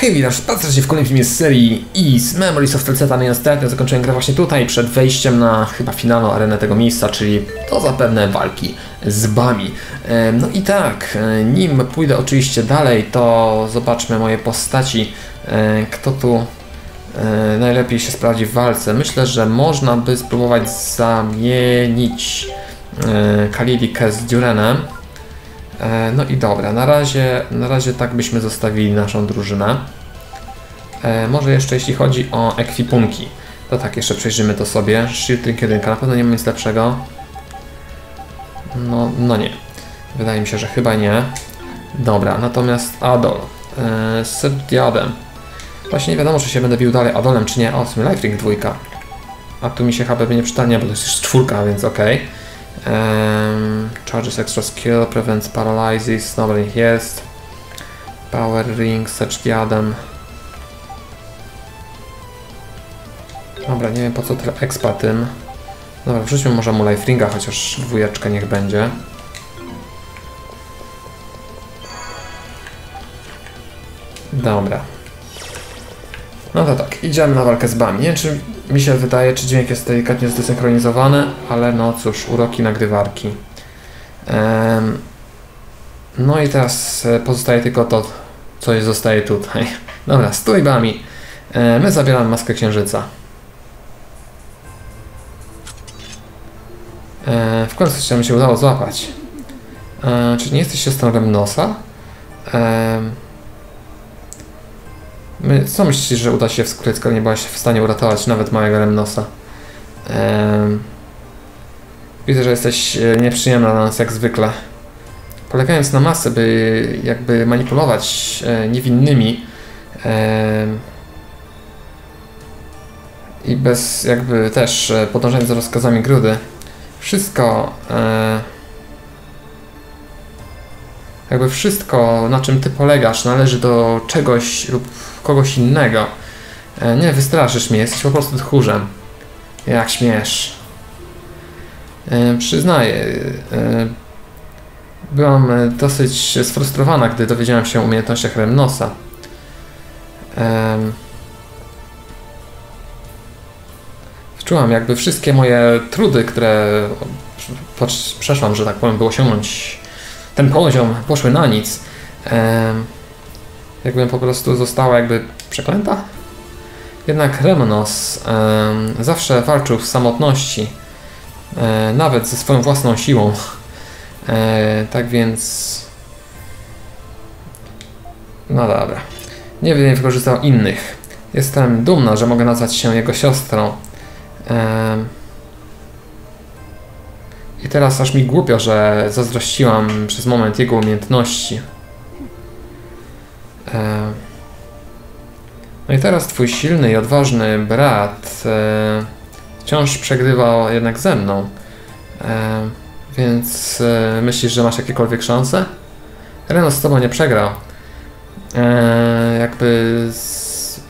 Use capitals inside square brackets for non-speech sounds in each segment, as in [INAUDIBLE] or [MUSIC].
Hej, witam serdecznie w kolejnym filmie z serii Is Memories of Telceta. Ostatnio zakończyłem grę właśnie tutaj, przed wejściem na chyba finalną arenę tego miejsca, czyli to zapewne walki z Bami. No i tak, e, nim pójdę oczywiście dalej, to zobaczmy moje postaci. E, Kto tu e, najlepiej się sprawdzi w walce? Myślę, że można by spróbować zamienić Kalilikę z Durenem. E, No i dobra, na razie, na razie tak byśmy zostawili naszą drużynę. E, może jeszcze jeśli chodzi o ekwipunki, to tak, jeszcze przejrzymy to sobie. Shield Link 1, na pewno nie ma nic lepszego. No, no nie. Wydaje mi się, że chyba nie. Dobra, natomiast Adol. E, z diadem. Właśnie nie wiadomo, czy się będę bił dalej Adolem, czy nie. O, w Life Ring 2. A tu mi się HBB nie przytania, bo to jest czwórka, więc okej. Um, charges extra skill, prevents paralysis, dobra, niech jest. Power ring, search diadem. Dobra, nie wiem po co tyle expa tym. Dobra, wrzućmy może mu life ringa, chociaż dwójeczkę niech będzie. Dobra. No to tak, idziemy na walkę z Bami. Nie wiem, czy mi się wydaje, czy dźwięk jest delikatnie zdesynchronizowany, ale no cóż, uroki nagrywarki. No i teraz e, pozostaje tylko to, co jest zostaje tutaj. [LAUGHS] Dobra, stój Bami. E, my zabieramy maskę księżyca. E, w końcu się się udało złapać. Czy nie jesteś siostrą Remnosa? Co myślisz, że uda się wskryć, skoro nie byłaś w stanie uratować nawet małego Remnosa? E, widzę, że jesteś e, nieprzyjemna dla nas jak zwykle. Polegając na masę, by jakby manipulować e, niewinnymi e, i bez jakby też e, podążania za rozkazami grudy, wszystko, e, jakby wszystko, na czym ty polegasz, należy do czegoś lub kogoś innego. E, nie wystraszysz mnie, jesteś po prostu tchórzem. Jak śmiesz. E, przyznaję, e, byłam dosyć sfrustrowana, gdy dowiedziałam się o umiejętnościach Remnosa. Em, Czułam jakby wszystkie moje trudy, które przeszłam, że tak powiem, by osiągnąć ten poziom, poszły na nic. Jakbym po prostu została jakby przeklęta. Jednak Remnos em, zawsze walczył w samotności, e, nawet ze swoją własną siłą. E, tak więc... No dobra. Nie wiem, wykorzystał innych. Jestem dumna, że mogę nazwać się jego siostrą. I teraz aż mi głupio, że zazdrościłam przez moment jego umiejętności. Em, No i teraz twój silny i odważny brat e, wciąż przegrywał jednak ze mną. E, więc e, myślisz, że masz jakiekolwiek szanse? Renos z tobą nie przegrał. E, jakby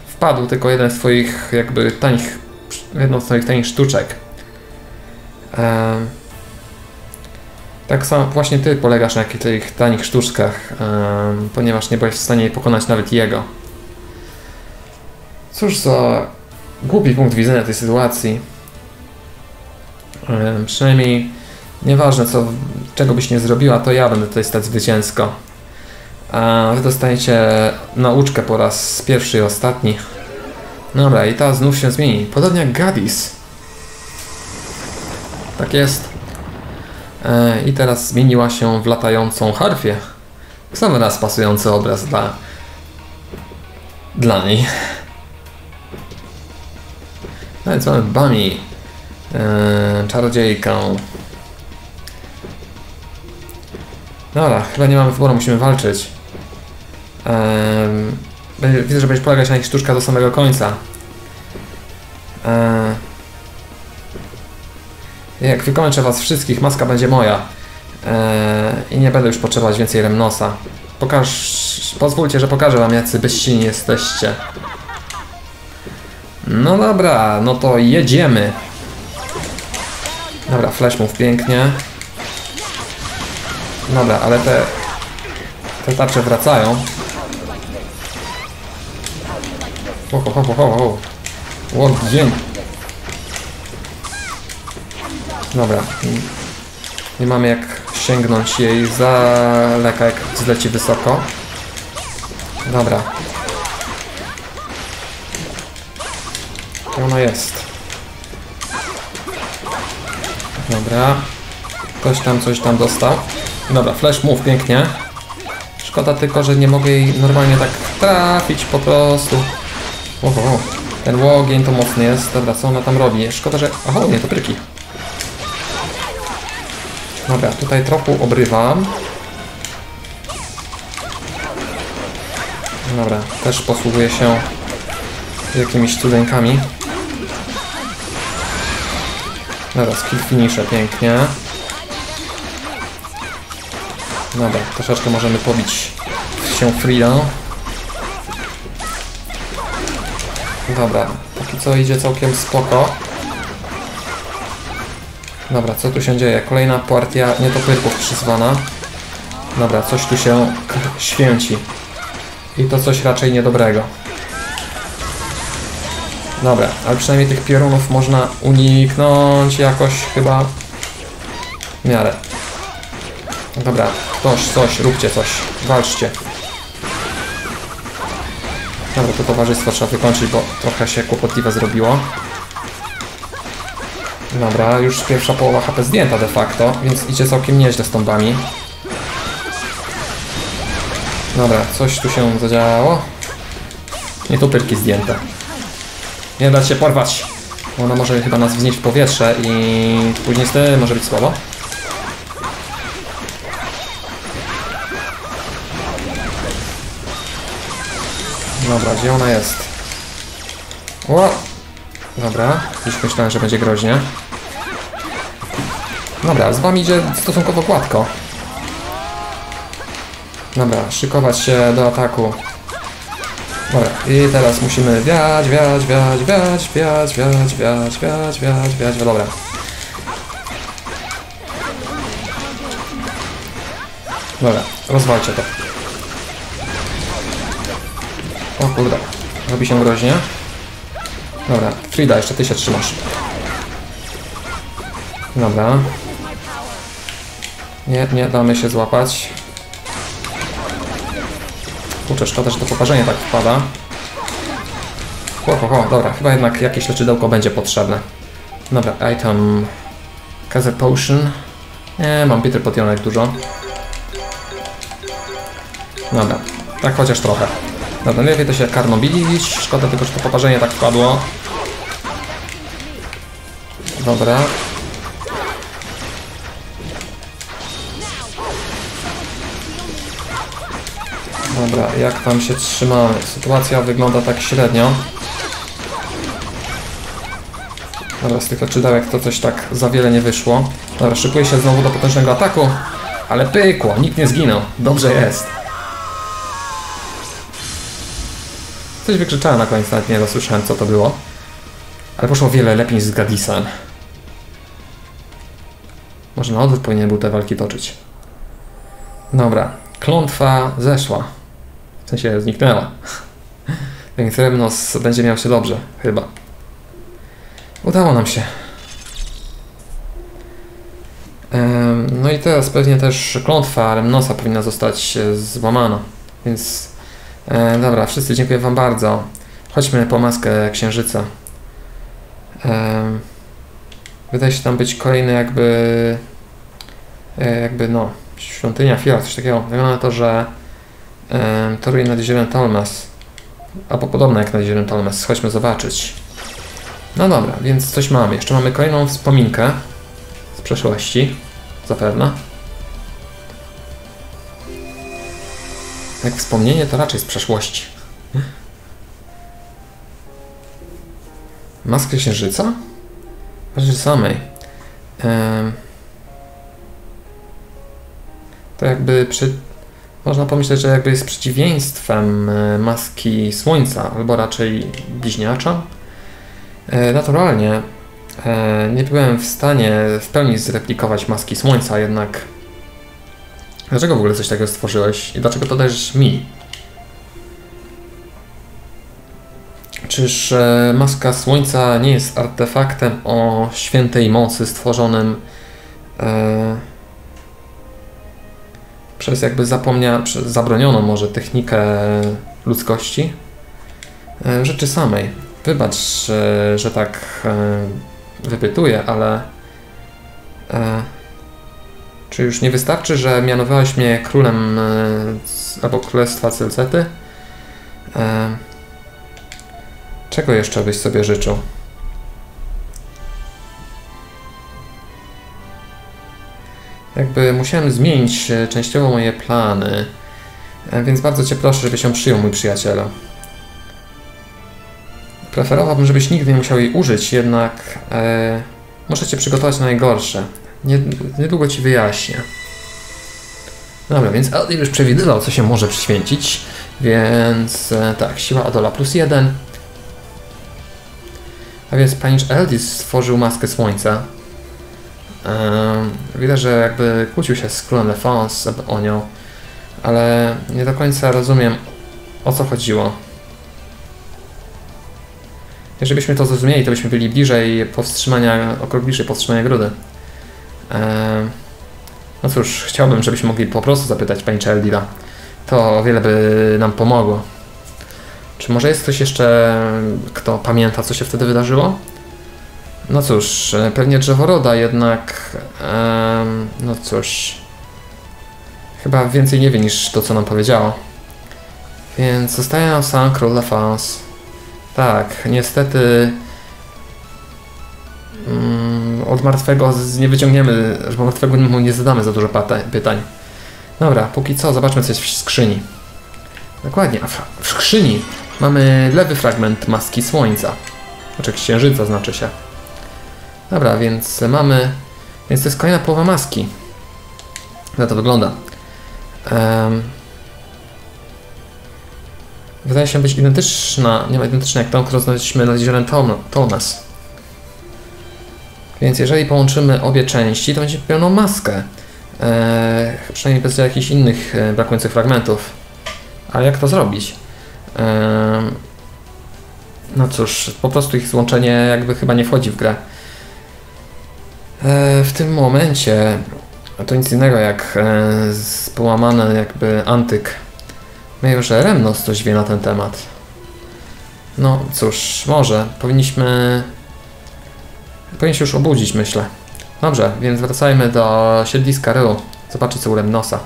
wpadł tylko jeden z twoich jakby tanich jedną z twoich tanich sztuczek. Tak samo właśnie ty polegasz na tych tanich sztuczkach, em, ponieważ nie byłeś w stanie pokonać nawet jego. Cóż za głupi punkt widzenia tej sytuacji. Em, przynajmniej nieważne co, czego byś nie zrobiła, to ja będę tutaj stać zwycięsko. A wy dostaniecie nauczkę po raz pierwszy i ostatni. Dobra, i ta znów się zmieni. Podobnie jak Gadis. Tak jest. E, I teraz zmieniła się w latającą harfię. W sam raz pasujący obraz dla dla niej. No więc mamy Bami, e, czarodziejkę. Dobra, chyba nie mamy wyboru, musimy walczyć. Będzie- Widzę, że będziesz polegać na ich sztuczkach do samego końca. Eee, jak wykończę was wszystkich, maska będzie moja. Eee, I nie będę już potrzebować więcej Remnosa. Pokaż, pozwólcie, że pokażę wam, jacy bezsilni jesteście. No dobra, no to jedziemy. Dobra, flash move pięknie. Dobra, ale te, te tarcze wracają. Ho, ho, ho, ho, ho. O, dzień. Dobra. Nie mamy jak sięgnąć jej za leka, jak zleci wysoko. Dobra. Ona jest? Dobra. Ktoś tam coś tam dostał. Dobra, flash move, pięknie. Szkoda tylko, że nie mogę jej normalnie tak trafić po prostu. Oho, ten łogień to mocny jest. Dobra, co ona tam robi? Szkoda, że... Aha, nie, to bryki. Dobra, tutaj trochę obrywam. Dobra, też posługuję się jakimiś cudenkami. Dobra, skill finisher, pięknie. Dobra, troszeczkę możemy pobić się Fridą. Dobra, póki co idzie całkiem spoko. Dobra, co tu się dzieje? Kolejna partia nietopyrków przyzwana. Dobra, coś tu się święci. I to coś raczej niedobrego. Dobra, ale przynajmniej tych piorunów można uniknąć jakoś chyba w miarę. Dobra, ktoś, coś, róbcie coś, walczcie. Dobra, to towarzystwo trzeba wykończyć, bo trochę się kłopotliwe zrobiło. Dobra, już pierwsza połowa HP zdjęta de facto, więc idzie całkiem nieźle z tombami. Dobra, coś tu się zadziało. Nie to pyrki zdjęte. Nie dać się porwać. Ona może chyba nas wznieść w powietrze i później z tym może być słabo. Dobra, gdzie ona jest? O! Dobra, już myślałem, że będzie groźnie. Dobra, z wami idzie stosunkowo gładko. Dobra, szykować się do ataku. Dobra, i teraz musimy wiać, wiać, wiać, wiać, wiać, wiać, wiać, wiać, wiać, wiać, dobra. Dobra, rozwalcie to. O kurde, robi się groźnie. Dobra, Frida, jeszcze ty się trzymasz. Dobra. Nie, nie damy się złapać. Kurczę, szkoda, że to poparzenie tak wpada. Ho, ho, ho, dobra, chyba jednak jakieś leczydełko będzie potrzebne. Dobra, item... Kazer Potion. Nie, mam bitter potionek dużo. Dobra, tak chociaż trochę. Dobra, lepiej to się karno bilić. Szkoda tylko, że to poparzenie tak wpadło. Dobra. Dobra, jak tam się trzymamy? Sytuacja wygląda tak średnio. Dobra, z tych leczydełek to coś tak za wiele nie wyszło. Dobra, szykuje się znowu do potężnego ataku. Ale pykło, nikt nie zginął. Dobrze jest. Coś wykrzyczałem na koniec, nawet nie dosłyszałem co to było. Ale poszło wiele lepiej z Gadisem. Może na odwrót powinien był te walki toczyć. Dobra, klątwa zeszła. W sensie zniknęła. [LAUGHS] Więc Remnos będzie miał się dobrze, chyba. Udało nam się. No i teraz pewnie też klątwa Remnosa powinna zostać e, złamana. Więc e, dobra, wszyscy dziękuję Wam bardzo. Chodźmy po maskę księżyca. E, wydaje się tam być kolejny jakby e, jakby no świątynia Fira, coś takiego. Wygląda na to, że e, to ruiny nad jeziorem Tolmes. Albo podobne jak nad jeziorem Tolmes. Chodźmy zobaczyć. No dobra, więc coś mamy. Jeszcze mamy kolejną wspominkę z przeszłości. Zapewne. Jak wspomnienie, to raczej z przeszłości. Maskę księżyca? Rzeczy samej. Ehm. To jakby przy... Można pomyśleć, że jakby jest przeciwieństwem e, maski słońca, albo raczej bliźniacza. E, naturalnie e, nie byłem w stanie w pełni zreplikować maski słońca, jednak dlaczego w ogóle coś takiego stworzyłeś i dlaczego to dajesz mi? czyż e, maska słońca nie jest artefaktem o świętej mocy stworzonym e, przez jakby zapomnia, przez zabronioną może technikę ludzkości? E, rzeczy samej. Wybacz, że, że tak e, wypytuję, ale e, czy już nie wystarczy, że mianowałeś mnie królem e, albo królestwa Celcety? E, czego jeszcze byś sobie życzył? Jakby musiałem zmienić e, częściowo moje plany, więc bardzo Cię proszę, żebyś ją przyjął, mój przyjacielu. Preferowałbym, żebyś nigdy nie musiał jej użyć, jednak e, muszę Cię przygotować na najgorsze. Nie, niedługo Ci wyjaśnię. Dobra, więc Eldil już przewidywał, co się może przyświęcić, więc e, tak, siła Adola plus jeden. A więc panicz Eldis stworzył maskę słońca. Em, widać, że jakby kłócił się z królem Lefons o nią, ale nie do końca rozumiem, o co chodziło. Jeżeli byśmy to zrozumieli, to byśmy byli bliżej powstrzymania, okrąg bliżej powstrzymania grudy. Em, no cóż, chciałbym, żebyśmy mogli po prostu zapytać pani Childila. To o wiele by nam pomogło. Czy może jest ktoś jeszcze, kto pamięta, co się wtedy wydarzyło? No cóż, e, pewnie drzeworoda, jednak. no cóż. Chyba więcej nie wie niż to, co nam powiedziało. Więc zostaje nam sam król Lafans. Tak, niestety. Mm, od martwego nie wyciągniemy, że martwego mu nie zadamy za dużo pytań. Dobra, póki co zobaczmy co jest w skrzyni. Dokładnie, a w, skrzyni mamy lewy fragment maski słońca. Znaczy księżyca znaczy się. Dobra, więc mamy. Więc to jest kolejna połowa maski. Jak to wygląda? Em, wydaje się być identyczna, nie ma identyczna jak tą, którą znaleźliśmy nad jeziorem Thomas. Więc jeżeli połączymy obie części, to będzie pełną maskę. E, przynajmniej bez jakichś innych e, brakujących fragmentów. Ale jak to zrobić? Em, no cóż, po prostu ich złączenie jakby chyba nie wchodzi w grę. E, w tym momencie to nic innego jak e, połamany jakby antyk. Myślę, że Remnos coś wie na ten temat. No cóż, może powinniśmy. Powinien się już obudzić, myślę. Dobrze, więc wracajmy do siedliska Ryu. Zobaczyć co u Remnosa.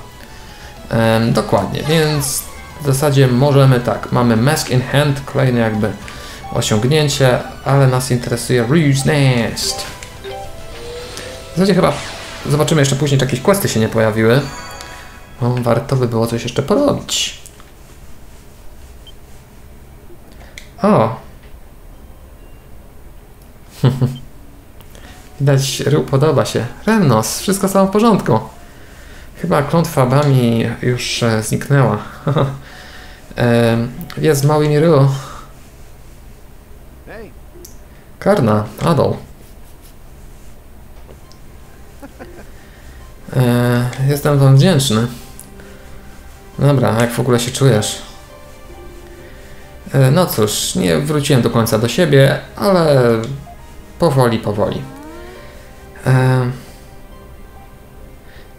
Em, dokładnie, więc w zasadzie możemy tak. Mamy Mask in Hand, kolejne jakby osiągnięcie, ale nas interesuje Ryu's Nest. W zasadzie chyba zobaczymy jeszcze później, czy jakieś questy się nie pojawiły. No, warto by było coś jeszcze porobić. O! [LAUGHS] Widać, Ryu podoba się. Remnos, wszystko samo w porządku. Chyba klątwa Bami już e, zniknęła. [LAUGHS] Em, Jest z małymi Ryu. Hey, Karna, Adol. E, jestem wam wdzięczny. Dobra, jak w ogóle się czujesz? E, no cóż, nie wróciłem do końca do siebie, ale powoli, powoli. E,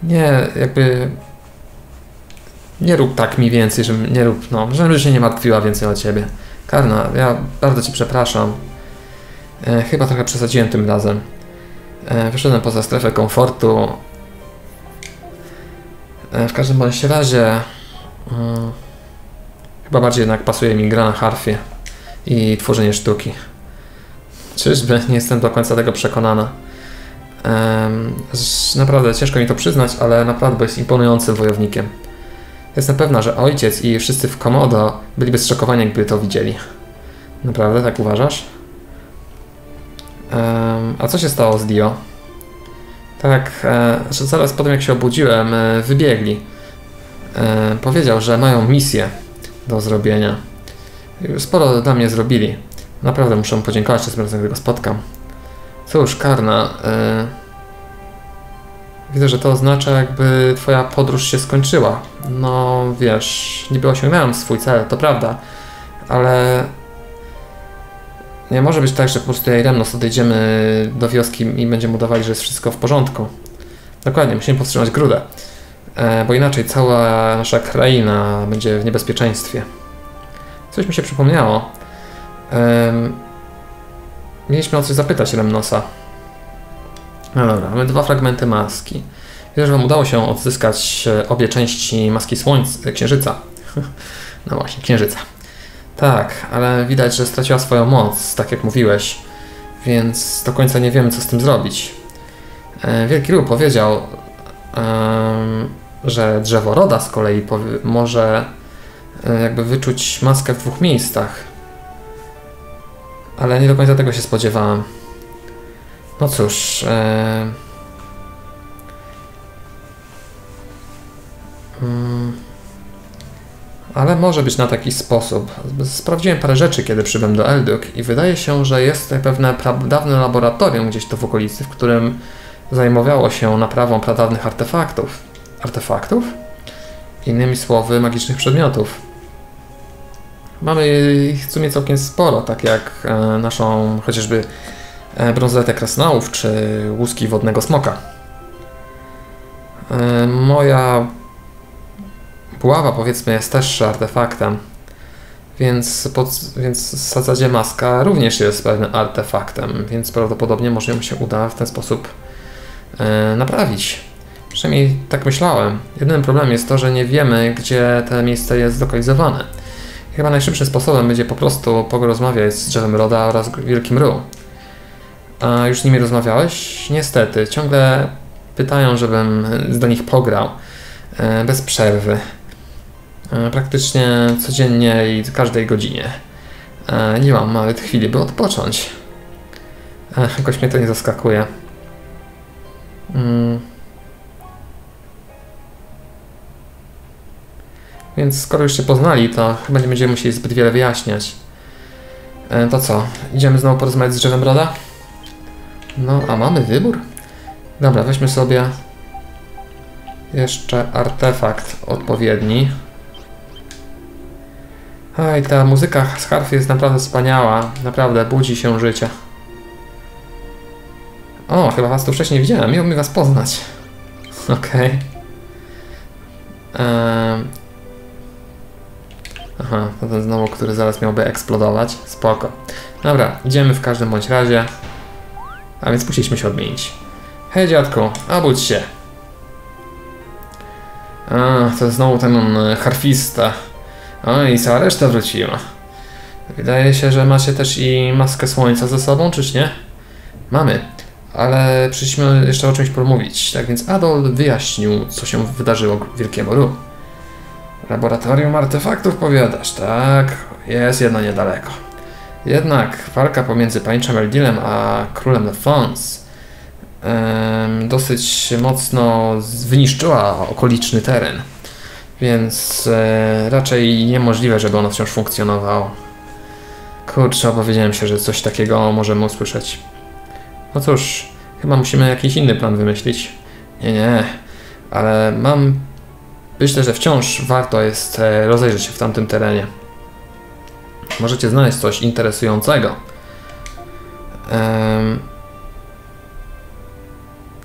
nie, jakby... Nie rób tak mi więcej, że nie rób, no, żebym się nie martwiła więcej o ciebie. Karna, ja bardzo ci przepraszam. E, chyba trochę przesadziłem tym razem. E, wyszedłem poza strefę komfortu. E, w każdym bądź razie mm, chyba bardziej jednak pasuje mi gra na harfie i tworzenie sztuki. Czyżby? Nie jestem do końca tego przekonana. Z- naprawdę ciężko mi to przyznać, ale naprawdę jest imponującym wojownikiem. Jestem pewna, że ojciec i wszyscy w Komodo byliby zszokowani, jakby to widzieli. Naprawdę, tak uważasz? A co się stało z Dio? Tak, e, że zaraz po tym jak się obudziłem, e, wybiegli. E, powiedział, że mają misję do zrobienia. Sporo dla mnie zrobili. Naprawdę muszę mu podziękować, że razem go spotkam. Cóż, Karna, e, widzę, że to oznacza jakby twoja podróż się skończyła. No wiesz, niby osiągnąłem swój cel, to prawda, ale Nie może być tak, że po prostu ja i Remnos odejdziemy do wioski i będziemy udawali, że jest wszystko w porządku. Dokładnie, musimy powstrzymać grudę. E, bo inaczej cała nasza kraina będzie w niebezpieczeństwie. Coś mi się przypomniało. Ehm, mieliśmy o coś zapytać Remnosa. No dobra, mamy dwa fragmenty maski. Widzę, że Wam udało się odzyskać e, obie części maski słońca, księżyca. [LAUGHS] No właśnie, księżyca. Tak, ale widać, że straciła swoją moc, tak jak mówiłeś, więc do końca nie wiemy, co z tym zrobić. E, Wielki Róg powiedział, że drzewo roda z kolei może e, jakby wyczuć maskę w dwóch miejscach. Ale nie do końca tego się spodziewałem. No cóż. E... Mm. Ale może być na taki sposób. Sprawdziłem parę rzeczy, kiedy przybyłem do Elduk i wydaje się, że jest tutaj pewne pra- dawne laboratorium gdzieś tu w okolicy, w którym zajmowało się naprawą pradawnych artefaktów. Artefaktów? Innymi słowy, magicznych przedmiotów. Mamy ich w sumie całkiem sporo, tak jak e, naszą chociażby e, brązoletę krasnałów czy łuski wodnego smoka. E, moja buława powiedzmy jest też artefaktem, więc, pod, więc w zasadzie maska również jest pewnym artefaktem, więc prawdopodobnie może ją się uda w ten sposób naprawić. Przynajmniej tak myślałem. Jedynym problemem jest to, że nie wiemy, gdzie to miejsce jest zlokalizowane. Chyba najszybszym sposobem będzie po prostu porozmawiać z drzewem Roda oraz Wielkim Ru. A już z nimi rozmawiałeś? Niestety, ciągle pytają, żebym do nich pograł. E, bez przerwy. E, praktycznie codziennie i każdej godzinie. E, nie mam nawet chwili, by odpocząć. Jakoś mnie to nie zaskakuje. Mm. Więc skoro już się poznali, to chyba nie będziemy musieli zbyt wiele wyjaśniać. E, to co? Idziemy znowu porozmawiać z drzewem Roda? No, a mamy wybór? Dobra, weźmy sobie jeszcze artefakt odpowiedni. Oj, ta muzyka z harfy jest naprawdę wspaniała. Naprawdę, budzi się życie. O, chyba was tu wcześniej widziałem. Miło mi was poznać. [LAUGHS] Okej. Em. Aha, to ten znowu, który zaraz miałby eksplodować. Spoko. Dobra, idziemy w każdym bądź razie. A więc musieliśmy się odmienić. Hej dziadku, obudź się. A, to znowu ten e, harfista. O, i cała reszta wróciła. Wydaje się, że macie też i maskę słońca ze sobą, czyż nie? Mamy, ale przyszliśmy jeszcze o czymś pomówić. Tak więc Adol wyjaśnił, co się wydarzyło Wielkiemu Ru. Laboratorium artefaktów powiadasz, tak? Jest jedno niedaleko. Jednak walka pomiędzy pańczem Eldilem a królem Lefons em, dosyć mocno wyniszczyła okoliczny teren. Więc e, raczej niemożliwe, żeby ono wciąż funkcjonowało. Kurczę, obawiałem się, że coś takiego możemy usłyszeć. No cóż, chyba musimy jakiś inny plan wymyślić. Nie, nie, ale mam. Myślę, że wciąż warto jest e, rozejrzeć się w tamtym terenie. Możecie znaleźć coś interesującego. Em,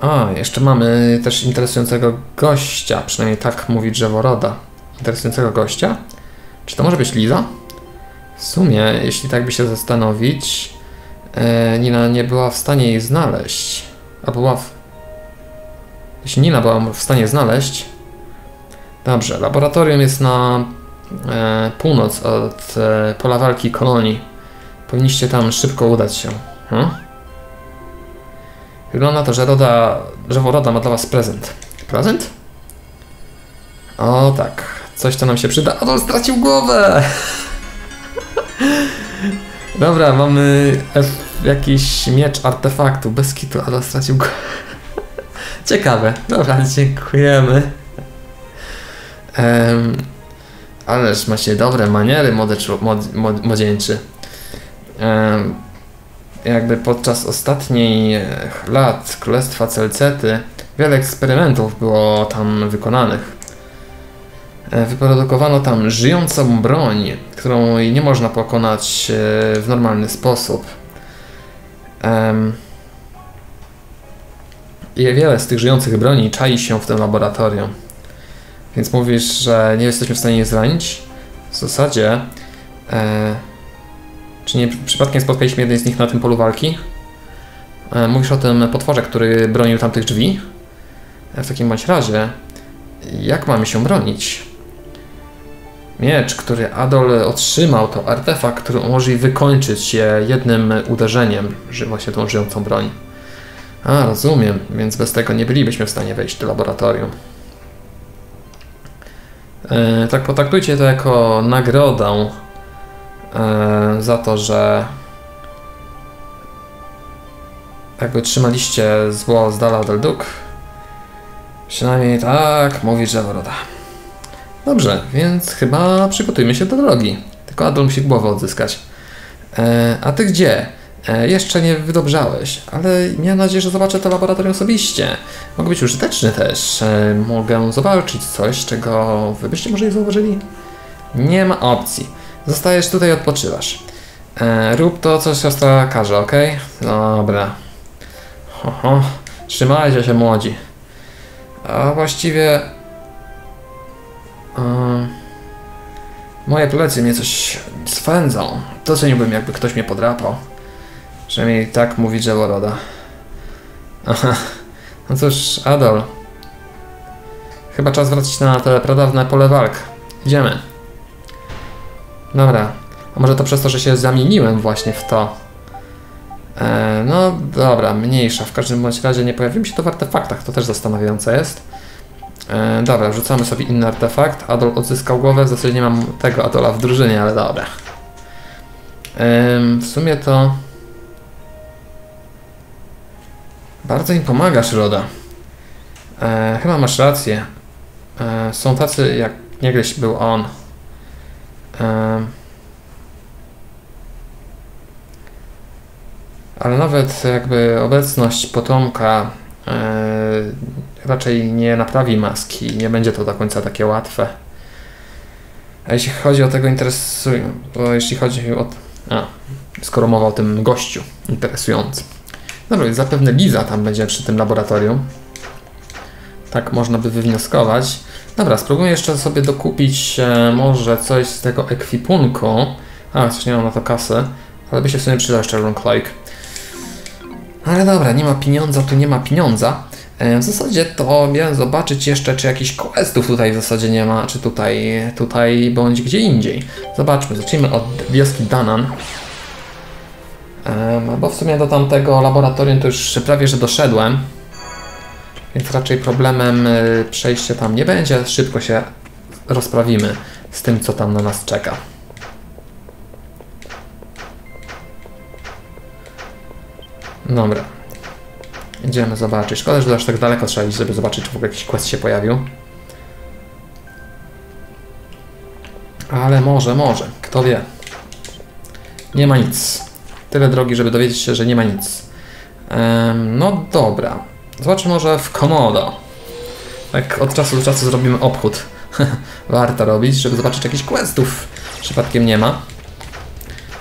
a, jeszcze mamy też interesującego gościa, przynajmniej tak mówi Drzeworoda. Interesującego gościa? Czy to może być Liza? W sumie, jeśli tak by się zastanowić, e, Nina nie była w stanie jej znaleźć. A była w... Jeśli Nina była w stanie znaleźć... Dobrze, laboratorium jest na e, północ od e, pola walki kolonii. Powinniście tam szybko udać się. Hmm? Wygląda to, że Roda, drzewo ma dla was prezent. Prezent? O tak, coś to nam się przyda. Adol stracił głowę! [LAUGHS] Dobra, mamy jakiś miecz artefaktu, bez kitu, Adol stracił głowę. [LAUGHS] Ciekawe, dobra, dziękujemy. Em, ależ macie dobre maniery, młody, młod, młod, młodzieńczy. Em, jakby podczas ostatnich lat Królestwa Celcety wiele eksperymentów było tam wykonanych. E, Wyprodukowano tam żyjącą broń, którą nie można pokonać e, w normalny sposób. I wiele z tych żyjących broni czai się w tym laboratorium. Więc mówisz, że nie jesteśmy w stanie je zranić? W zasadzie. E, czy nie przypadkiem spotkaliśmy jednej z nich na tym polu walki? E, mówisz o tym potworze, który bronił tamtych drzwi? E, w takim bądź razie, jak mamy się bronić? Miecz, który Adol otrzymał, to artefakt, który umożliwi wykończyć je jednym uderzeniem, właśnie tą żyjącą broń. A, rozumiem, więc bez tego nie bylibyśmy w stanie wejść do laboratorium. E, tak potraktujcie to jako nagrodę e, za to, że jakby trzymaliście zło z dala od Duk. Przynajmniej tak mówi Żewroda. Dobrze, więc chyba przygotujmy się do drogi. Tylko Adol musi głowę odzyskać. E, a ty gdzie? E, jeszcze nie wydobrzałeś, ale miałem nadzieję, że zobaczę to laboratorium osobiście. Mogę być użyteczny też. E, mogę zobaczyć coś, czego wy byście może nie zauważyli? Nie ma opcji. Zostajesz tutaj i odpoczywasz. E, rób to, co siostra każe, ok? Dobra. Ho, ho. Trzymajcie się, młodzi. A właściwie... Moje plecy mnie coś swędzą. Doceniłbym, jakby ktoś mnie podrapał. Przynajmniej tak mówi Żeworoda. Aha. No cóż, Adol. Chyba czas wrócić na te pradawne pole walk. Idziemy. Dobra. A może to przez to, że się zamieniłem właśnie w to. E, no dobra, mniejsza. W każdym bądź razie nie pojawił się to w artefaktach. To też zastanawiające jest. E, dobra, wrzucamy sobie inny artefakt. Adol odzyskał głowę. W zasadzie nie mam tego Adola w drużynie, ale dobra. E, w sumie to... Bardzo im pomagasz, Roda. E, chyba masz rację. E, są tacy, jak niegdyś był on. E, ale nawet jakby obecność potomka e, raczej nie naprawi maski. Nie będzie to do końca takie łatwe. A jeśli chodzi o tego interesują, bo jeśli chodzi o... A, skoro mowa o tym gościu interesującym. Dobra, zapewne Liza tam będzie przy tym laboratorium. Tak można by wywnioskować. Dobra, spróbuję jeszcze sobie dokupić e, może coś z tego ekwipunku. A, coś nie mam na to kasy. Ale by się w sumie przydał jeszcze Cloak. Ale dobra, nie ma pieniądza, tu nie ma pieniądza. E, w zasadzie to miałem zobaczyć jeszcze, czy jakichś questów tutaj w zasadzie nie ma, czy tutaj, tutaj bądź gdzie indziej. Zobaczmy, zacznijmy od wioski Danan. Bo w sumie do tamtego laboratorium to już prawie że doszedłem. Więc raczej problemem y, przejście tam nie będzie. Szybko się rozprawimy z tym, co tam na nas czeka. Dobra. Idziemy zobaczyć. Szkoda, że aż tak daleko trzeba iść, żeby zobaczyć, czy w ogóle jakiś quest się pojawił. Ale może, może. Kto wie. Nie ma nic tyle drogi, żeby dowiedzieć się, że nie ma nic. no dobra. Zobaczmy może w Komodo. Tak od czasu do czasu zrobimy obchód. [LAUGHS] Warto robić, żeby zobaczyć jakichś questów. Przypadkiem nie ma.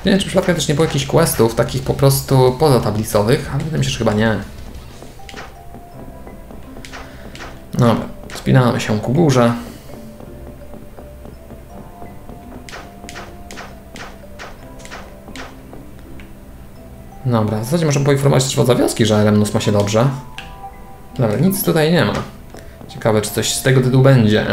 Nie wiem, czy przypadkiem też nie było jakichś questów, takich po prostu pozatablicowych, ale wydaje mi się, że chyba nie. Dobra, spinamy się ku górze. Dobra, w zasadzie możemy poinformować też wodza wioski, że Lemnus ma się dobrze. Dobra, nic tutaj nie ma. Ciekawe, czy coś z tego tytułu będzie.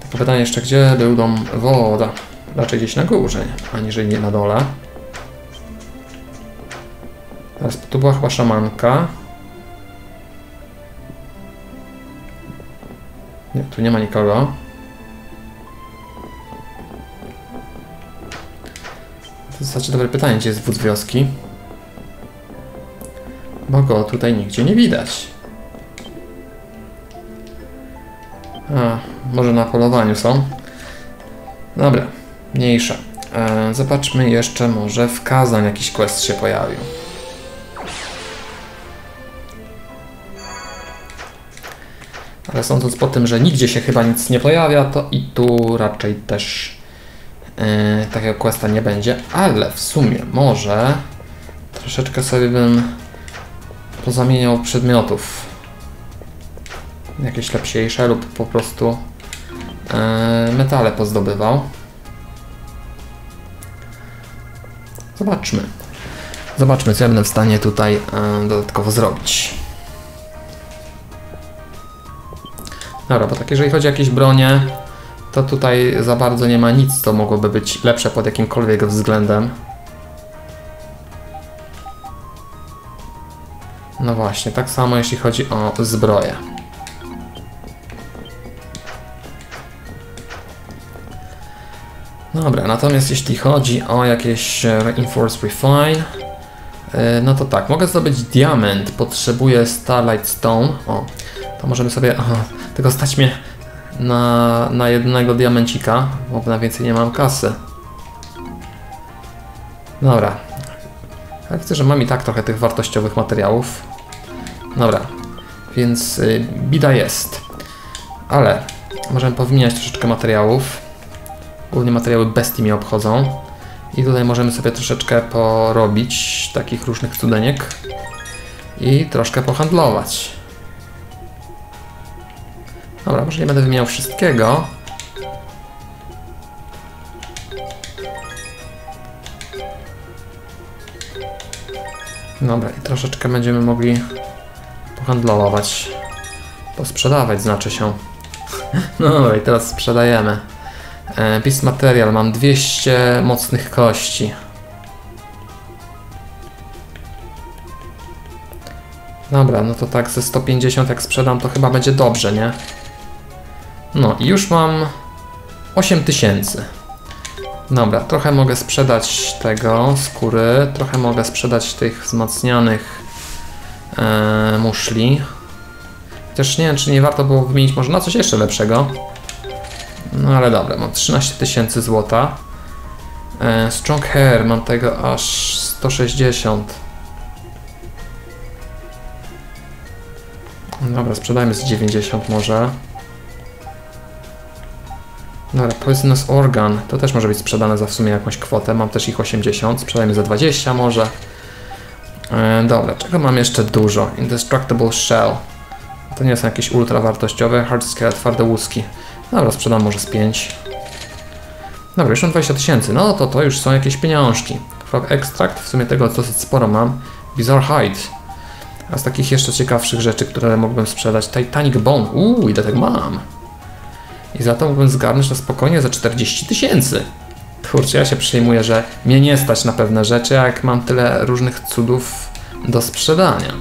Tylko pytanie jeszcze, gdzie był dom woda? Raczej gdzieś na górze, aniżeli nie na dole. Teraz tu była chyba szamanka. Nie, tu nie ma nikogo. W zasadzie dobre pytanie, gdzie jest wódz wioski? Bo go tutaj nigdzie nie widać. A, może na polowaniu są. Dobra, mniejsza. E, zobaczmy jeszcze, może w Kazan jakiś quest się pojawił. Ale sądząc po tym, że nigdzie się chyba nic nie pojawia, to i tu raczej też yy, takiego questa nie będzie, ale w sumie może troszeczkę sobie bym pozamieniał przedmiotów. Jakieś lepsiejsze lub po prostu e, metale pozdobywał. Zobaczmy. Zobaczmy, co ja będę w stanie tutaj e, dodatkowo zrobić. Dobra, bo tak jeżeli chodzi o jakieś bronie, to tutaj za bardzo nie ma nic, co mogłoby być lepsze pod jakimkolwiek względem. No właśnie, tak samo jeśli chodzi o zbroję. Dobra, natomiast jeśli chodzi o jakieś e, Reinforce Refine, e, no to tak, mogę zdobyć diament, potrzebuję Starlight Stone. O, to możemy sobie, aha, tylko stać mnie na, na jednego diamencika, bo na więcej nie mam kasy. Dobra. Ja widzę, że mam i tak trochę tych wartościowych materiałów. Dobra, więc y, bida jest. Ale możemy powymieniać troszeczkę materiałów. Głównie materiały bestii mnie obchodzą. I tutaj możemy sobie troszeczkę porobić takich różnych cudeniek. I troszkę pohandlować. Dobra, może nie będę wymieniał wszystkiego. Dobra, i troszeczkę będziemy mogli pohandlować. Posprzedawać znaczy się. [LAUGHS] No dobra, i teraz sprzedajemy. E, material, mam 200 mocnych kości. Dobra, no to tak ze 150 jak sprzedam, to chyba będzie dobrze, nie? No i już mam 8000. Dobra, trochę mogę sprzedać tego skóry, trochę mogę sprzedać tych wzmacnianych e, muszli. Chociaż nie wiem, czy nie warto było wymienić może na coś jeszcze lepszego. No ale dobra, mam 13 tysięcy złota. E, strong hair, mam tego aż 160. Dobra, sprzedajmy z 90 może. Dobra, Poisonous Organ, to też może być sprzedane za w sumie jakąś kwotę, mam też ich 80, sprzedajmy za 20 może. E, dobra, czego mam jeszcze dużo? Indestructible Shell. To nie są jakieś ultra wartościowe, Hard Scale, twarde łuski. Dobra, sprzedam może z 5. Dobra, już mam 20 tysięcy, no to to już są jakieś pieniążki. Frog Extract, w sumie tego dosyć sporo mam. Bizarre Hide. A z takich jeszcze ciekawszych rzeczy, które mógłbym sprzedać, Titanic Bone. Uuu, ile tak mam. I za to mógłbym zgarnąć na spokojnie za 40 tysięcy. Kurczę, ja się przejmuję, że mnie nie stać na pewne rzeczy, jak mam tyle różnych cudów do sprzedania.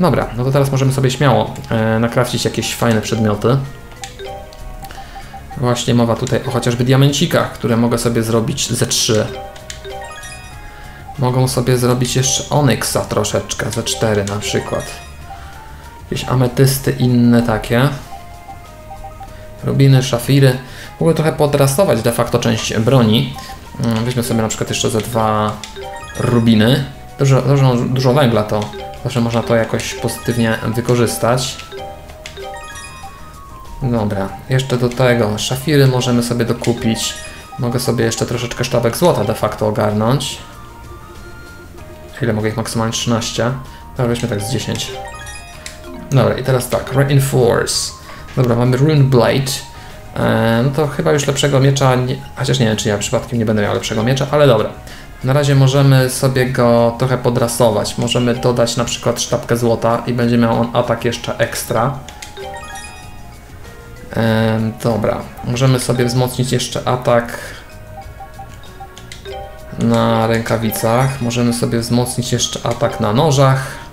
Dobra, no to teraz możemy sobie śmiało e, nakrafcić jakieś fajne przedmioty. Właśnie mowa tutaj o chociażby diamencikach, które mogę sobie zrobić ze 3. Mogą sobie zrobić jeszcze onyxa troszeczkę, ze 4 na przykład. Jakieś ametysty inne takie. Rubiny, szafiry. Mogę trochę podrastować de facto część broni. Mm, Weźmy sobie na przykład jeszcze ze dwa rubiny. Dużo, dużo, dużo węgla to zawsze można to jakoś pozytywnie wykorzystać. Dobra, jeszcze do tego szafiry możemy sobie dokupić. Mogę sobie jeszcze troszeczkę sztabek złota de facto ogarnąć. Ile mogę ich maksymalnie 13? Dobra, weźmy tak z 10. Dobra, i teraz tak, Reinforce. Dobra, mamy Rune Blade. No to chyba już lepszego miecza, nie, chociaż nie wiem, czy ja przypadkiem nie będę miał lepszego miecza, ale dobra. Na razie możemy sobie go trochę podrasować. Możemy dodać na przykład sztabkę złota i będzie miał on atak jeszcze ekstra. Dobra, możemy sobie wzmocnić jeszcze atak na rękawicach. Możemy sobie wzmocnić jeszcze atak na nożach.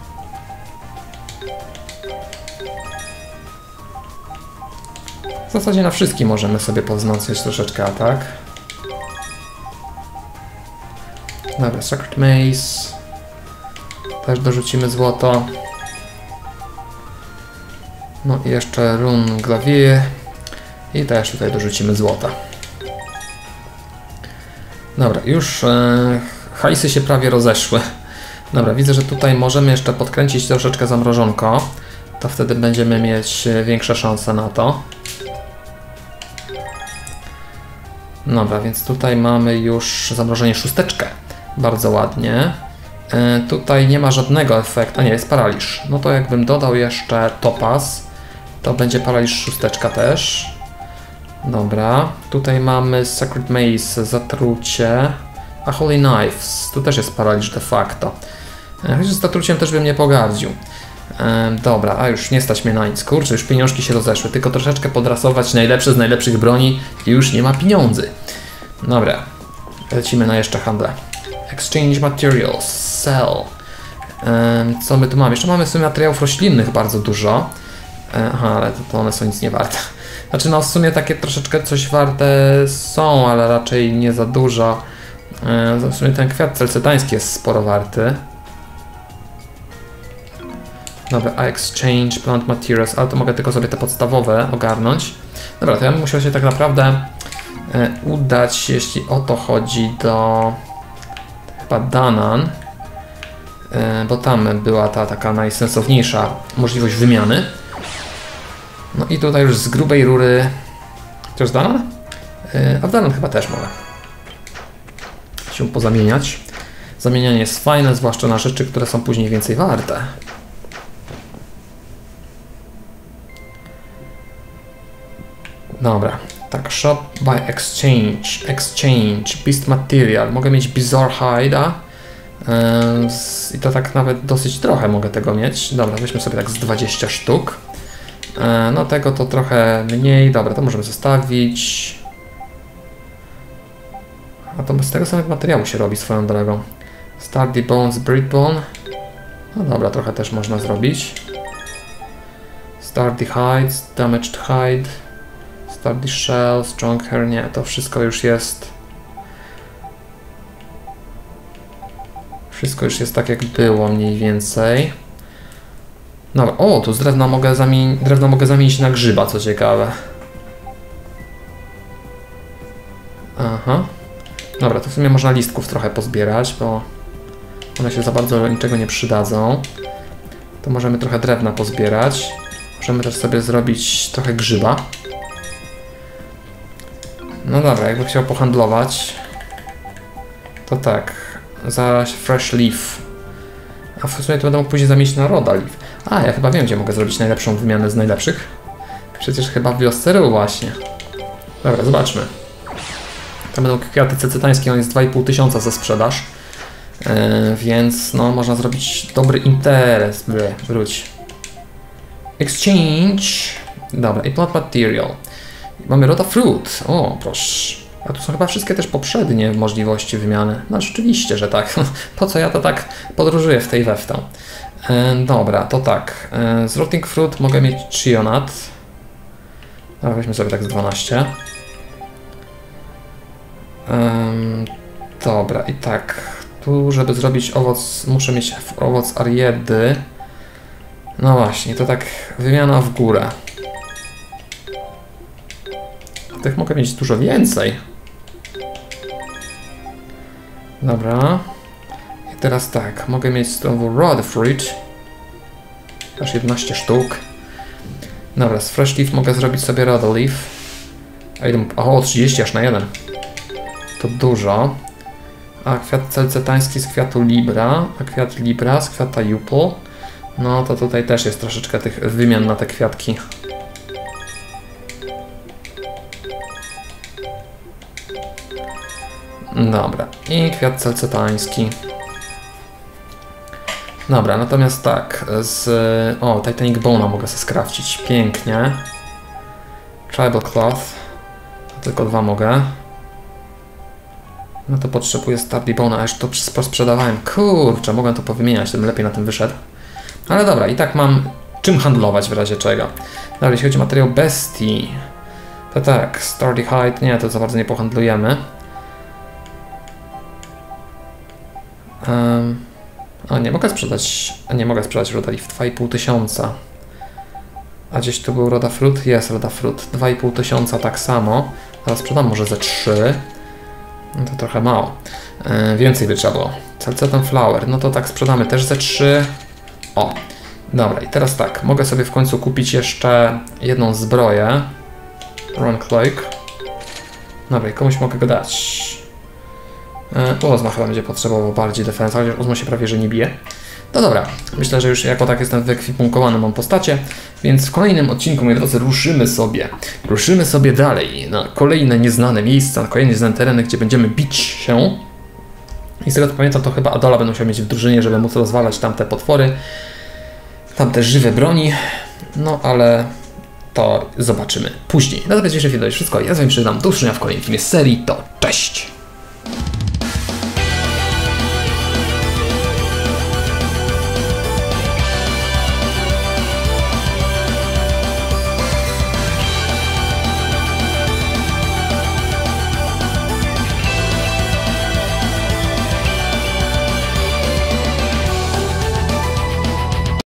W zasadzie na wszystkim możemy sobie powzmacniać troszeczkę atak. Dobra, Sacred Maze. Też dorzucimy złoto. No i jeszcze Run Glavier. I też tutaj dorzucimy złota. Dobra, już e, hajsy się prawie rozeszły. Dobra, widzę, że tutaj możemy jeszcze podkręcić troszeczkę zamrożonko. To wtedy będziemy mieć e, większe szanse na to. Dobra, więc tutaj mamy już zamrożenie szósteczkę. Bardzo ładnie. E, tutaj nie ma żadnego efektu, a nie, jest paraliż. No to jakbym dodał jeszcze topaz, to będzie paraliż szósteczka też. Dobra, tutaj mamy Sacred Mace, zatrucie, a Holy Knives, tu też jest paraliż de facto. E, Chociaż z zatruciem też bym nie pogardził. Dobra, a już nie stać mnie na nic, kurczę, już pieniążki się rozeszły, tylko troszeczkę podrasować najlepsze z najlepszych broni i już nie ma pieniędzy. Dobra, lecimy na jeszcze handle. Exchange materials, sell. Co my tu mamy? Jeszcze mamy w sumie materiałów roślinnych bardzo dużo. E, Aha, ale to, to one są nic nie warte. [LAUGHS] Znaczy no w sumie takie troszeczkę coś warte są, ale raczej nie za dużo. E, W sumie ten kwiat celcetański jest sporo warty. Dobra, a exchange, plant materials, ale to mogę tylko sobie te podstawowe ogarnąć. Dobra, to ja bym musiał się tak naprawdę e, udać, jeśli o to chodzi, do chyba Danan, e, bo tam była ta taka najsensowniejsza możliwość wymiany. No i tutaj już z grubej rury. Chociaż Danan? E, A w Danan chyba też mogę się pozamieniać. Zamienianie jest fajne, zwłaszcza na rzeczy, które są później więcej warte. Dobra, tak, shop by exchange, exchange, beast material, mogę mieć bizarre hide'a i to tak nawet dosyć trochę mogę tego mieć. Dobra, weźmy sobie tak z 20 sztuk. E, No tego to trochę mniej, dobra, to możemy zostawić. A to z tego samego materiału się robi swoją drogą. Sturdy Bones, Breed Bone. No dobra, trochę też można zrobić. Sturdy Hides, Damaged Hide. Sturdy Shell, Strong Hair, nie, to wszystko już jest. Wszystko już jest tak jak było mniej więcej. Dobra, o, tu z drewna mogę, zamie- drewno mogę zamienić na grzyba, co ciekawe. Aha. Dobra, to w sumie można listków trochę pozbierać, bo one się za bardzo niczego nie przydadzą. To możemy trochę drewna pozbierać. Możemy też sobie zrobić trochę grzyba. No dobra, jakby chciał pohandlować, to tak, za fresh leaf. A w sumie to będę mógł później zamienić na roda leaf. A, ja chyba wiem, gdzie mogę zrobić najlepszą wymianę z najlepszych. Przecież chyba w wiosce właśnie. Dobra, zobaczmy. To będą kwiaty cecytańskie, on jest 2,5 tysiąca za sprzedaż. Yy, więc no, można zrobić dobry interes. Ble, wróć. Exchange. Dobra, i plant material. Mamy Roda Fruit. O, proszę. A tu są chyba wszystkie też poprzednie możliwości wymiany. No rzeczywiście, że tak. [LAUGHS] Po co ja to tak podróżuję w tej we? E, dobra, to tak. E, z Rotting Fruit mogę mieć Chionat. Dobra, weźmy sobie tak z 12. Em, dobra, i tak. Tu, żeby zrobić owoc, muszę mieć owoc Ariedy. No właśnie, to tak wymiana w górę. Tych mogę mieć dużo więcej. Dobra. I teraz tak, mogę mieć znowu Rod Fruit. Aż 11 sztuk. Dobra, z Fresh Leaf mogę zrobić sobie Rod Leaf. A ile... O, 30 aż na jeden. To dużo. A kwiat celcetański z kwiatu Libra, a kwiat Libra z kwiata Jupol. No to tutaj też jest troszeczkę tych wymian na te kwiatki. Dobra, i kwiat celcetański. Dobra, natomiast tak, z... O, Titanic Bone'a mogę sobie skrawcić, pięknie. Tribal Cloth, tylko dwa mogę. No to potrzebuję Sturdy Bone'a, a już to posprzedawałem. Kurczę, mogę to powymieniać, to bym lepiej na tym wyszedł. Ale dobra, i tak mam czym handlować w razie czego. Dobra, jeśli chodzi o materiał bestii, to tak, Sturdy Hide, nie, to za bardzo nie pohandlujemy. Um, a nie mogę sprzedać. A nie mogę sprzedać Roda Leaf 2,5 tysiąca. A gdzieś tu był Roda Fruit? Jest Roda Fruit. 2,5 tysiąca tak samo. Teraz sprzedam może ze 3. No to trochę mało. E, więcej by trzeba było. Calceton Flower. No to tak sprzedamy też ze 3. O. Dobra, i teraz tak. Mogę sobie w końcu kupić jeszcze jedną zbroję. Run Cloak. Dobra, i komuś mogę go dać. E, Ozma chyba będzie potrzebował bardziej defensa, chociaż Ozma się prawie że nie bije. No dobra, myślę, że już jako tak jestem wyekwipunkowany, mam postacie, więc w kolejnym odcinku, moi drodzy, ruszymy sobie. Ruszymy sobie dalej na kolejne nieznane miejsca, na kolejne nieznane tereny, gdzie będziemy bić się. I z tego co pamiętam, to chyba Adola będą musiał mieć w drużynie, żeby móc rozwalać tamte potwory, tamte żywe broni, no ale to zobaczymy później. Na to dzisiejszy film wszystko. Ja z Wami przyznam do usłyszenia w kolejnym filmie serii, to cześć!